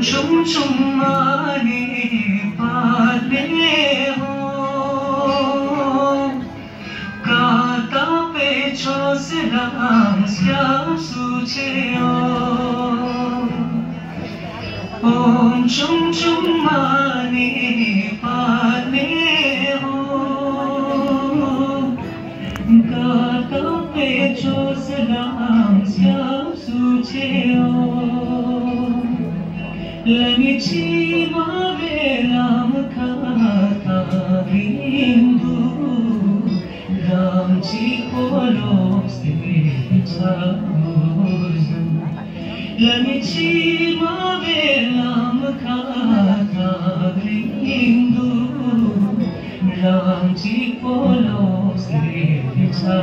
chung chung ani pate ho kata pe cho se ram sya su che ho om chung chung ani pate ho kata pe cho se ram sya su che ho ജീവവേ രാമ കാന്തൂ രാംജി പോലോ ലമി ജീവവേ രാമ കാന്തൂ രാംജി പോലോ ശ്രീ ചാ